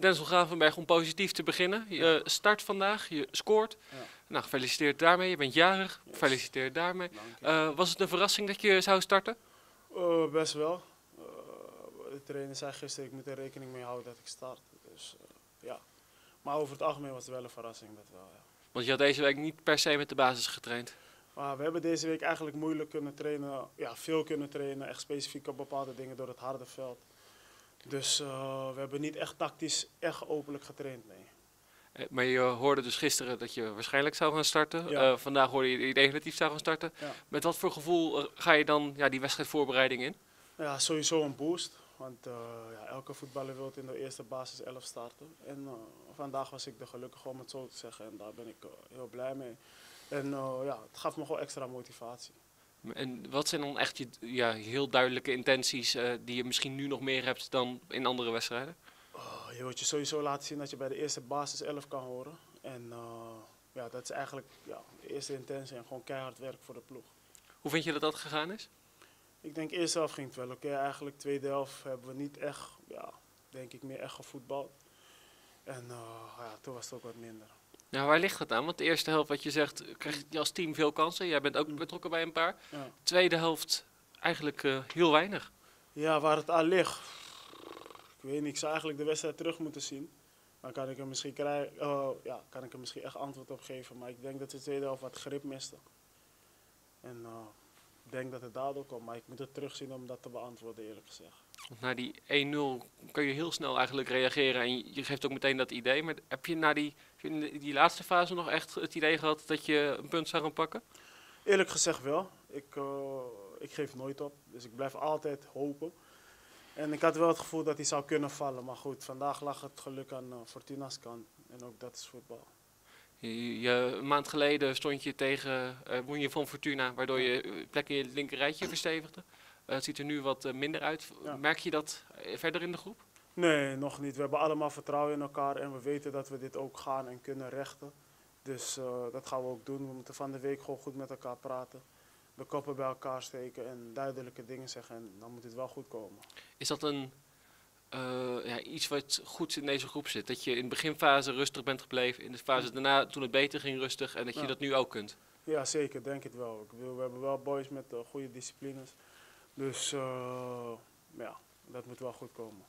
Denzel Gravenberg, om positief te beginnen. Je start vandaag, je scoort. Ja. Nou, gefeliciteerd daarmee. Je bent jarig. Gefeliciteerd daarmee. Eh, was het een verrassing dat je zou starten? Eh, best wel. Eh, de trainer zei gisteren, ik moet er rekening mee houden dat ik start. Dus eh, ja. Maar over het algemeen was het wel een verrassing, dat wel. Ja. Want je had deze week niet per se met de basis getraind. Maar we hebben deze week eigenlijk moeilijk kunnen trainen. Ja, veel kunnen trainen. Echt specifiek op bepaalde dingen door het harde veld. Dus eh, we hebben niet echt tactisch, echt openlijk getraind, nee. Eh, Maar je hoorde dus gisteren dat je waarschijnlijk zou gaan starten. Ja. Eh, vandaag hoorde je dat je definitief zou gaan starten. Ja. Met wat voor gevoel ga je dan ja, die wedstrijdvoorbereiding in? Ja, sowieso een boost. Want ja, elke voetballer wil in de eerste basis 11 starten. En vandaag was ik er gelukkig om het zo te zeggen. En daar ben ik heel blij mee. En ja, het gaf me gewoon extra motivatie. En wat zijn dan echt je ja, heel duidelijke intenties eh, die je misschien nu nog meer hebt dan in andere wedstrijden? Oh, je wilt je sowieso laten zien dat je bij de eerste basis 11 kan horen. En eh, ja, dat is eigenlijk ja, de eerste intentie. En gewoon keihard werk voor de ploeg. Hoe vind je dat dat gegaan is? Ik denk eerste helft ging het wel oké. Eigenlijk tweede helft hebben we niet echt, ja, denk ik, meer echt gevoetbald. En eh, ja, toen was het ook wat minder. Nou, waar ligt het aan? Want de eerste helft, wat je zegt, krijg je als team veel kansen. Jij bent ook betrokken bij een paar. Ja. Tweede helft eigenlijk eh, heel weinig. Ja, waar het aan ligt. Ik weet niet, ik zou eigenlijk de wedstrijd terug moeten zien. Dan kan ik er misschien, krijgen, eh, ja, kan ik er misschien echt antwoord op geven. Maar ik denk dat de tweede helft wat grip miste. En eh, ik denk dat het daardoor komt. Maar ik moet het terugzien om dat te beantwoorden, eerlijk gezegd. Na die 1-0 kun je heel snel eigenlijk reageren en je- je geeft ook meteen dat idee. Maar heb je na die, heb je in die laatste fase nog echt het idee gehad dat je een punt zou gaan pakken? Eerlijk gezegd wel. Ik, eh, ik geef nooit op. Dus ik blijf altijd hopen. En ik had wel het gevoel dat hij zou kunnen vallen. Maar goed, vandaag lag het geluk aan eh, Fortuna's kant. En ook dat is voetbal. Je, je- een maand geleden stond je tegen je van Fortuna, waardoor je plek in je linkerrijtje verstevigde. Het ziet er nu wat minder uit. Ja. Merk je dat verder in de groep? Nee, nog niet. We hebben allemaal vertrouwen in elkaar en we weten dat we dit ook gaan en kunnen rechten. Dus eh, dat gaan we ook doen. We moeten van de week gewoon goed met elkaar praten. De koppen bij elkaar steken en duidelijke dingen zeggen. En dan moet het wel goed komen. Is dat een, eh, ja, iets wat goed in deze groep zit? Dat je in de beginfase rustig bent gebleven, in de fase daarna, toen het beter ging, rustig. En dat je Ja. dat nu ook kunt? Ja, zeker. Denk het wel. Ik bedoel, we hebben wel boys met eh, goede disciplines. Dus ja, dat moet wel goed komen.